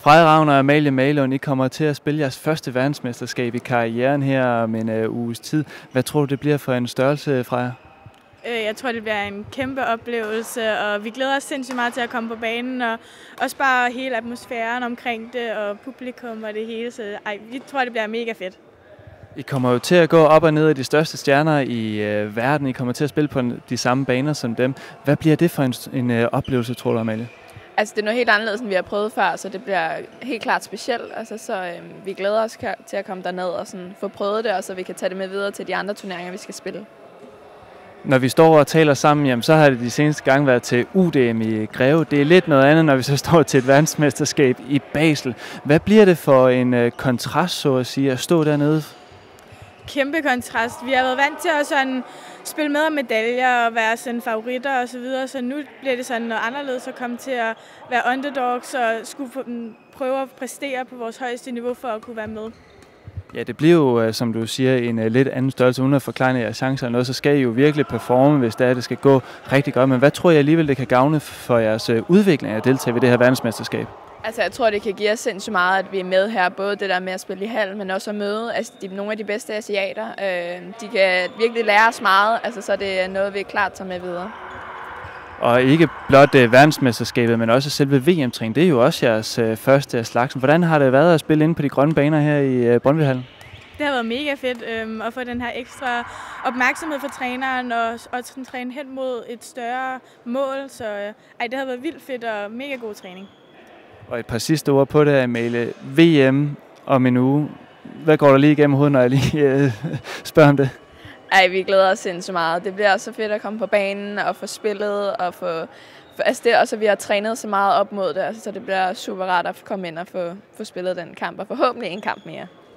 Freja Ravn og Amalie Malund, I kommer til at spille jeres første verdensmesterskab i karrieren her om en uh, uges tid. Hvad tror du, det bliver for en størrelse, Freja? Øh, jeg tror, det bliver en kæmpe oplevelse, og vi glæder os sindssygt meget til at komme på banen, og også bare hele atmosfæren omkring det, og publikum og det hele. Så ej, vi tror, det bliver mega fedt. I kommer jo til at gå op og ned af de største stjerner i øh, verden. I kommer til at spille på de samme baner som dem. Hvad bliver det for en, en øh, oplevelse, tror du, Amalie? Altså, det er noget helt anderledes, end vi har prøvet før, så det bliver helt klart specielt. Altså, så øh, vi glæder os til at komme derned og sådan, få prøvet det, og så vi kan tage det med videre til de andre turneringer, vi skal spille. Når vi står og taler sammen, jamen, så har det de seneste gange været til UDM i Greve. Det er lidt noget andet, når vi så står til et verdensmesterskab i Basel. Hvad bliver det for en øh, kontrast, så at sige, at stå dernede kæmpe kontrast. Vi har været vant til at sådan spille med om medaljer og være sådan favoritter og så videre, så nu bliver det sådan noget anderledes at komme til at være underdogs og skulle prøve at præstere på vores højeste niveau for at kunne være med. Ja, det bliver jo, øh, som du siger, en øh, lidt anden størrelse, uden at forklare jeres chancer eller noget, så skal I jo virkelig performe, hvis det er, det skal gå rigtig godt. Men hvad tror jeg alligevel, det kan gavne for jeres øh, udvikling at deltage ved det her verdensmesterskab? Altså, jeg tror, det kan give os sindssygt meget, at vi er med her. Både det der med at spille i hal, men også at møde altså, de, nogle af de bedste asiater. Øh, de kan virkelig lære os meget, altså, så det er noget, vi er klar til med videre. Og ikke blot uh, verdensmesterskabet, men også selve VM-træning. Det er jo også jeres uh, første af slagsen. Hvordan har det været at spille inde på de grønne baner her i uh, Brøndbyhallen? Det har været mega fedt øhm, at få den her ekstra opmærksomhed fra træneren og, og træne hen mod et større mål. Så øh, ej, det har været vildt fedt og mega god træning. Og et par sidste ord på det, Amalie. VM om en uge. Hvad går der lige igennem hovedet, når jeg lige øh, spørger om det? Ej, vi glæder os sindssygt meget. Det bliver så fedt at komme på banen og få spillet og få... For, altså det også, at vi har trænet så meget op mod det, altså, så det bliver super rart at komme ind og få, få spillet den kamp, og forhåbentlig en kamp mere.